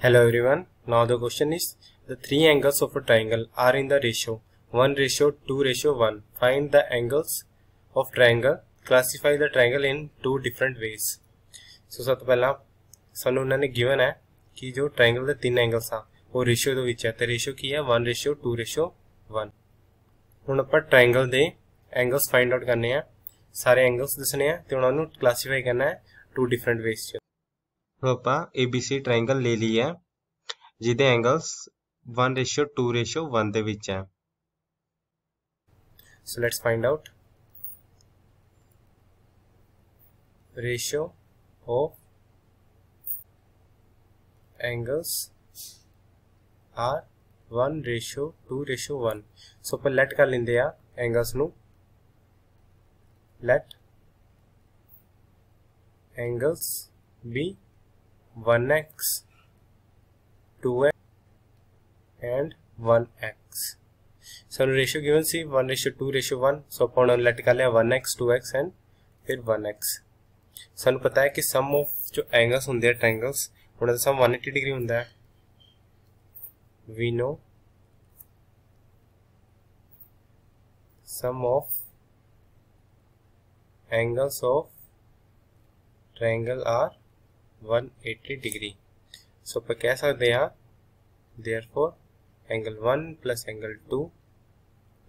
Hello everyone. Now the question is the three angles of a triangle are in the ratio 1 ratio 2 ratio 1. Find the angles of triangle. Classify the triangle in two different ways. So ਸਭ ਤੋਂ ਪਹਿਲਾਂ ਸਾਨੂੰ ਉਹਨਾਂ ਨੇ given ਹੈ ਕਿ ਜੋ triangle ਦੇ ਤਿੰਨ ਐਂਗਲਸ ਆ ਉਹ ਰੇਸ਼ੀਓ ਦੇ ਵਿੱਚ ਹੈ ਤੇ ਰੇਸ਼ੀਓ ਕੀ ਹੈ 1 ਰੇਸ਼ੀਓ 2 ਰੇਸ਼ੀਓ 1 ਹੁਣ ਆਪਾਂ ਟ੍ਰਾਇੰਗਲ ਦੇ ਐਂਗਲਸ ਫਾਈਂਡ ਆਊਟ ਕਰਨੇ ਆ ਸਾਰੇ ਐਂਗਲਸ ਦੱਸਣੇ ਆ ਤੇ ਉਹਨਾਂ ਨੂੰ ਕਲਾਸੀਫਾਈ ਕਰਨਾ ਹੈ ਟੂ ਡਿਫਰੈਂਟ ਵੇਜ਼ 'ਚ ਹੁਣ ਆਪਾਂ ABC ਟ੍ਰਾਇੰਗਲ ਲੈ ਲਈ ਹੈ ਜਿਹਦੇ ਐਂਗਲਸ 1 ਰੇਸ਼ੀਓ 2 ਰੇਸ਼ੀਓ 1 ਦੇ ਵਿੱਚ ਹੈ so let's find out ratio of angles are 1 ratio 2 ratio 1 so ਆਪਾਂ let ਕਰ ਲੈਂਦੇ ਆ angles ਨੂੰ let angles be one x two x and one x sir ratio given see one ratio two ratio one so अपन उन्हें निकाले one x two x and फिर one x सू पता है कि सम ऑफ़ जो एंगल्स होंगे triangles उन्होंने sum one eighty degree होंगे we know sum of angles of triangle are one eighty degree so पर कह सकते हैं therefore angle one plus angle two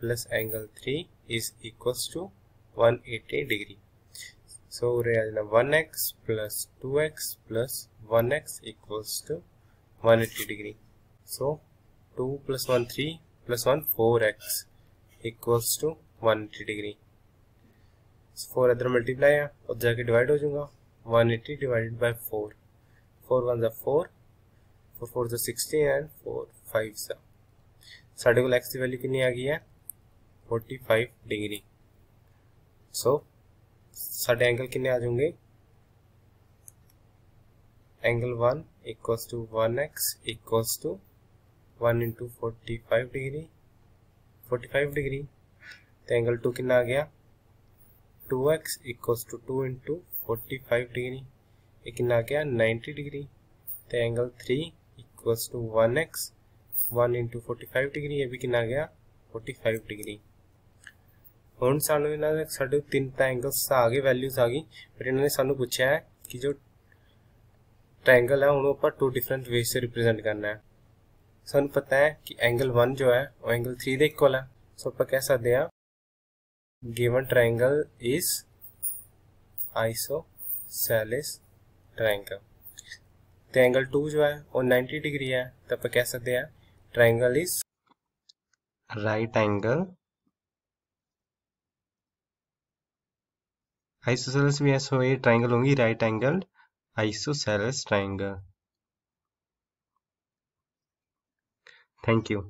plus angle three is equals to one eighty degree so रहा one x plus two x plus one x equals to one eighty degree so two plus one three plus one four x equal to one eighty degree four इधर multiply है और जाके divide हो जाऊँगा 180 divided by 4 4 ones are 4 4 4 is 16 and 4 5 is साढ़े को लैक्स की value कितनी आ गई है? 45 डिग्री सो साढ़े एंगल कितने आ जाएँगे? Angle one equals to one x equals to one into forty five degree forty five degree तो एंगल टू कितना आ गया? Two x equals to two into 2 into 45 degree ਇਹ ਕਿੰਨਾ ਆ ਗਿਆ 90 degree ਤੇ angle 3 equals to 1x 1 into 45 degree ਇਹ ਵੀ ਕਿੰਨਾ ਆ ਗਿਆ 45 degree ਹੁਣ ਸਾਨੂੰ ਇਹਨਾਂ ਦੇ ਸਾਡੇ ਤਿੰਨ ਤਾਂ ਐਂਗਲਸ ਆ ਗਏ ਵੈਲਿਊਜ਼ ਆ ਗਈ ਪਰ ਇਹਨਾਂ ਨੇ ਸਾਨੂੰ ਪੁੱਛਿਆ ਹੈ ਕਿ ਜੋ ट्रायंगल है उन्होंने ऊपर टू डिफरेंट वे से रिप्रेजेंट करना है ਸਾਨੂੰ ਪਤਾ ਹੈ ਕਿ ਐਂਗਲ 1 ਜੋ ਹੈ ਉਹ ਐਂਗਲ 3 ਦੇ ਇਕੁਅਲ ਹੈ ਸੋ ਆਪਾਂ ਕਹਿ ਸਕਦੇ ਹਾਂ given triangle is isosceles triangle. Angle two जो है, वो 90 डिग्री है तो आप कह सकते हैं triangle is right angle. Isosceles भी ऐसा हो ट्राइंगल होंगी, right angle, isosceles triangle thank you